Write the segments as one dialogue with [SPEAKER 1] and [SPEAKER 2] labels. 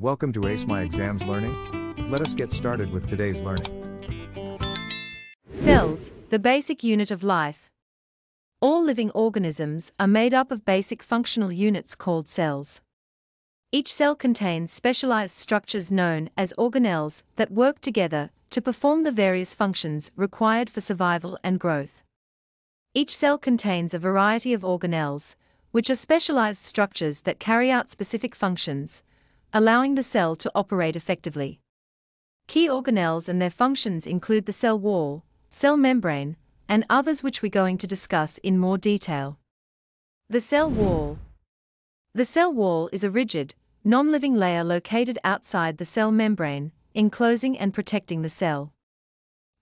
[SPEAKER 1] Welcome to Ace My Exams Learning. Let us get started with today's learning.
[SPEAKER 2] Cells, the basic unit of life. All living organisms are made up of basic functional units called cells. Each cell contains specialized structures known as organelles that work together to perform the various functions required for survival and growth. Each cell contains a variety of organelles, which are specialized structures that carry out specific functions, allowing the cell to operate effectively. Key organelles and their functions include the cell wall, cell membrane, and others which we're going to discuss in more detail. The cell wall. The cell wall is a rigid, non living layer located outside the cell membrane, enclosing and protecting the cell.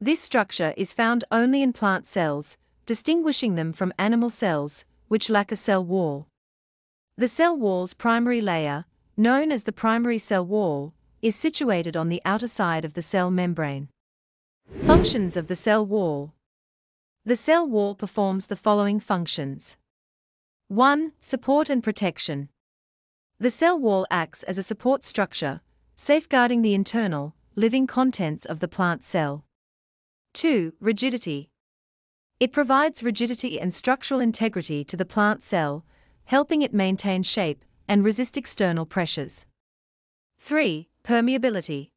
[SPEAKER 2] This structure is found only in plant cells, distinguishing them from animal cells, which lack a cell wall. The cell wall's primary layer, known as the primary cell wall, is situated on the outer side of the cell membrane. Functions of the cell wall The cell wall performs the following functions 1. Support and protection. The cell wall acts as a support structure, safeguarding the internal, living contents of the plant cell. 2. Rigidity. It provides rigidity and structural integrity to the plant cell, helping it maintain shape and resist external pressures. 3. Permeability.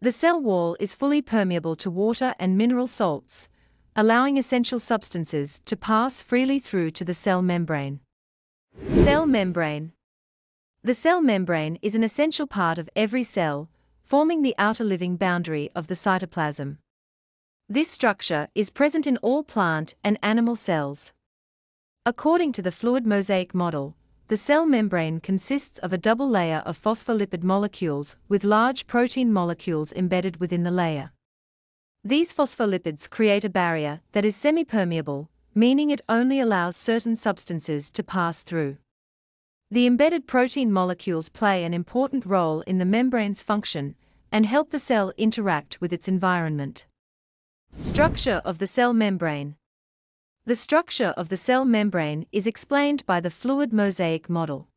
[SPEAKER 2] The cell wall is fully permeable to water and mineral salts, allowing essential substances to pass freely through to the cell membrane. Cell membrane. The cell membrane is an essential part of every cell, forming the outer living boundary of the cytoplasm. This structure is present in all plant and animal cells. According to the fluid mosaic model, the cell membrane consists of a double layer of phospholipid molecules with large protein molecules embedded within the layer. These phospholipids create a barrier that is semi-permeable, meaning it only allows certain substances to pass through. The embedded protein molecules play an important role in the membrane's function and help the cell interact with its environment. Structure of the cell membrane the structure of the cell membrane is explained by the fluid mosaic model.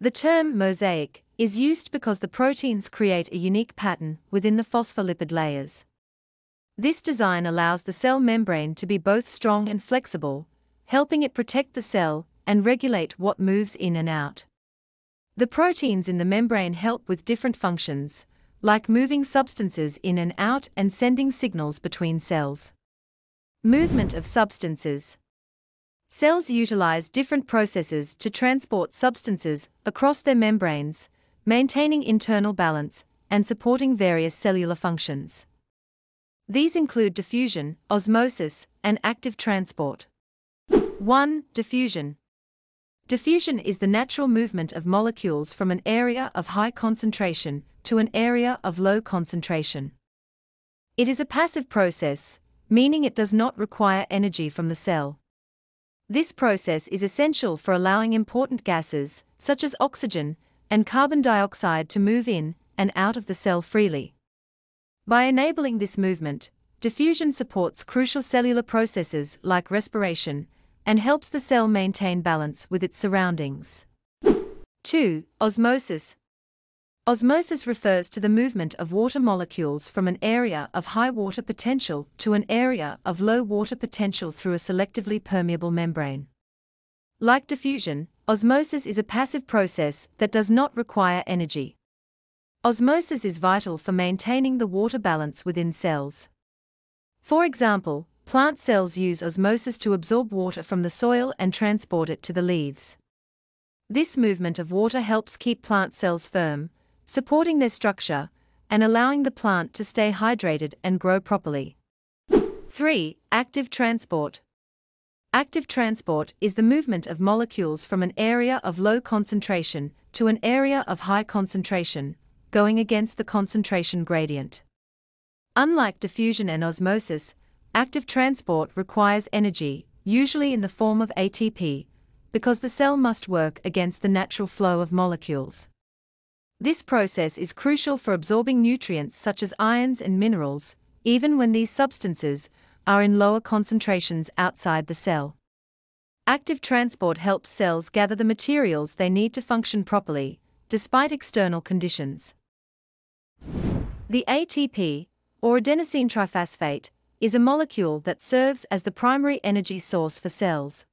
[SPEAKER 2] The term mosaic is used because the proteins create a unique pattern within the phospholipid layers. This design allows the cell membrane to be both strong and flexible, helping it protect the cell and regulate what moves in and out. The proteins in the membrane help with different functions, like moving substances in and out and sending signals between cells. Movement of substances. Cells utilize different processes to transport substances across their membranes, maintaining internal balance and supporting various cellular functions. These include diffusion, osmosis, and active transport. 1. Diffusion. Diffusion is the natural movement of molecules from an area of high concentration to an area of low concentration. It is a passive process, meaning it does not require energy from the cell. This process is essential for allowing important gases, such as oxygen and carbon dioxide, to move in and out of the cell freely. By enabling this movement, diffusion supports crucial cellular processes like respiration and helps the cell maintain balance with its surroundings. 2. Osmosis Osmosis refers to the movement of water molecules from an area of high water potential to an area of low water potential through a selectively permeable membrane. Like diffusion, osmosis is a passive process that does not require energy. Osmosis is vital for maintaining the water balance within cells. For example, plant cells use osmosis to absorb water from the soil and transport it to the leaves. This movement of water helps keep plant cells firm, supporting their structure, and allowing the plant to stay hydrated and grow properly. 3. Active transport. Active transport is the movement of molecules from an area of low concentration to an area of high concentration, going against the concentration gradient. Unlike diffusion and osmosis, active transport requires energy, usually in the form of ATP, because the cell must work against the natural flow of molecules. This process is crucial for absorbing nutrients such as ions and minerals, even when these substances are in lower concentrations outside the cell. Active transport helps cells gather the materials they need to function properly, despite external conditions. The ATP, or adenosine triphosphate, is a molecule that serves as the primary energy source for cells.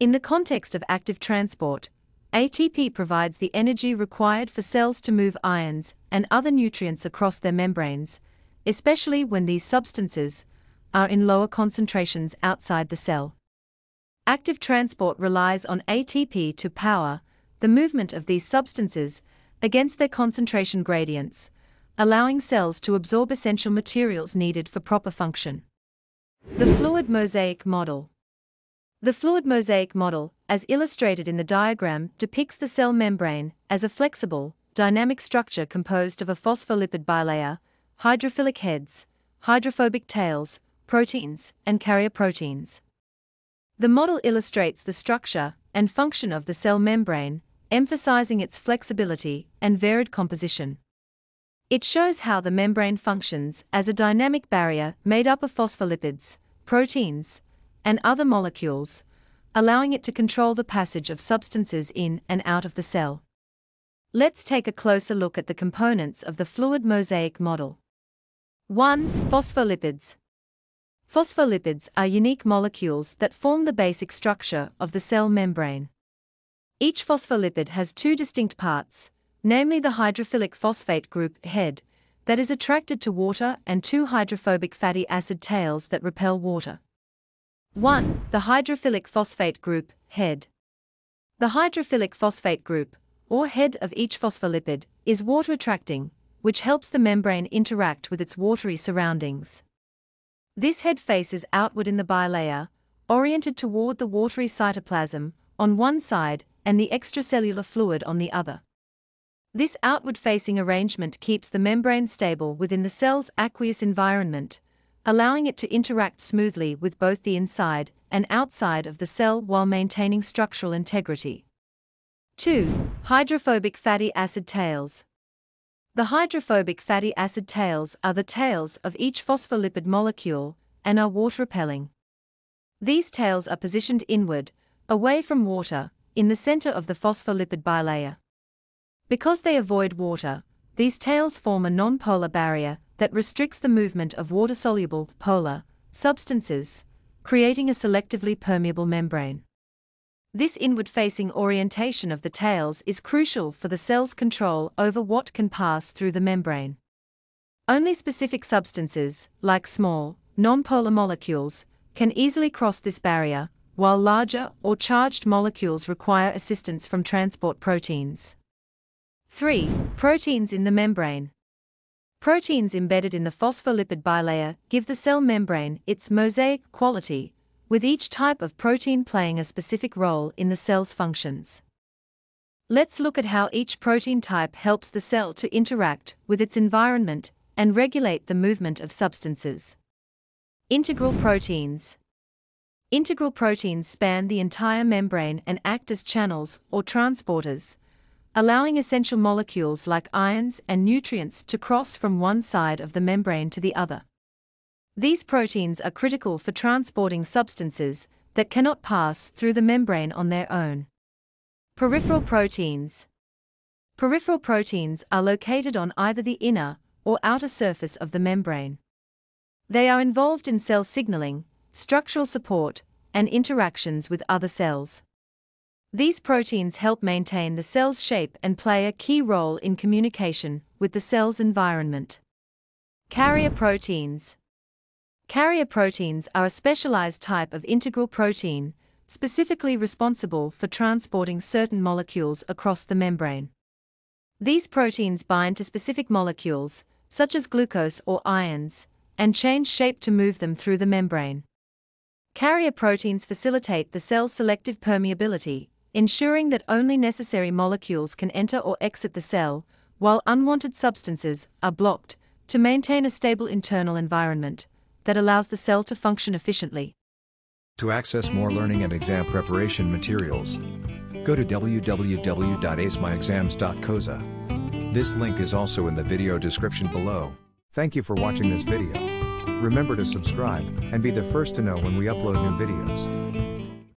[SPEAKER 2] In the context of active transport, ATP provides the energy required for cells to move ions and other nutrients across their membranes, especially when these substances are in lower concentrations outside the cell. Active transport relies on ATP to power the movement of these substances against their concentration gradients, allowing cells to absorb essential materials needed for proper function. The fluid mosaic model. The fluid mosaic model, as illustrated in the diagram, depicts the cell membrane as a flexible, dynamic structure composed of a phospholipid bilayer, hydrophilic heads, hydrophobic tails, proteins, and carrier proteins. The model illustrates the structure and function of the cell membrane, emphasizing its flexibility and varied composition. It shows how the membrane functions as a dynamic barrier made up of phospholipids, proteins, and other molecules, allowing it to control the passage of substances in and out of the cell. Let's take a closer look at the components of the fluid mosaic model. 1. Phospholipids. Phospholipids are unique molecules that form the basic structure of the cell membrane. Each phospholipid has two distinct parts, namely the hydrophilic phosphate group head, that is attracted to water, and two hydrophobic fatty acid tails that repel water. 1. The hydrophilic phosphate group head. The hydrophilic phosphate group, or head of each phospholipid, is water attracting, which helps the membrane interact with its watery surroundings. This head faces outward in the bilayer, oriented toward the watery cytoplasm on one side and the extracellular fluid on the other. This outward-facing arrangement keeps the membrane stable within the cell's aqueous environment, allowing it to interact smoothly with both the inside and outside of the cell while maintaining structural integrity. 2. Hydrophobic fatty acid tails. The hydrophobic fatty acid tails are the tails of each phospholipid molecule and are water-repelling. These tails are positioned inward, away from water, in the center of the phospholipid bilayer. Because they avoid water, these tails form a non-polar barrier that restricts the movement of water-soluble polar substances, creating a selectively permeable membrane. This inward-facing orientation of the tails is crucial for the cell's control over what can pass through the membrane. Only specific substances, like small, non-polar molecules, can easily cross this barrier, while larger or charged molecules require assistance from transport proteins. 3. Proteins in the membrane. Proteins embedded in the phospholipid bilayer give the cell membrane its mosaic quality, with each type of protein playing a specific role in the cell's functions. Let's look at how each protein type helps the cell to interact with its environment and regulate the movement of substances. Integral proteins. Integral proteins span the entire membrane and act as channels or transporters, allowing essential molecules like ions and nutrients to cross from one side of the membrane to the other. These proteins are critical for transporting substances that cannot pass through the membrane on their own. Peripheral proteins. Peripheral proteins are located on either the inner or outer surface of the membrane. They are involved in cell signaling, structural support, and interactions with other cells. These proteins help maintain the cell's shape and play a key role in communication with the cell's environment. Carrier proteins. Carrier proteins are a specialized type of integral protein, specifically responsible for transporting certain molecules across the membrane. These proteins bind to specific molecules, such as glucose or ions, and change shape to move them through the membrane. Carrier proteins facilitate the cell's selective permeability, ensuring that only necessary molecules can enter or exit the cell, while unwanted substances are blocked, to maintain a stable internal environment that allows the cell to function efficiently.
[SPEAKER 1] To access more learning and exam preparation materials, go to www.acemyexams.coza. This link is also in the video description below. Thank you for watching this video. Remember to subscribe and be the first to know when we upload new videos.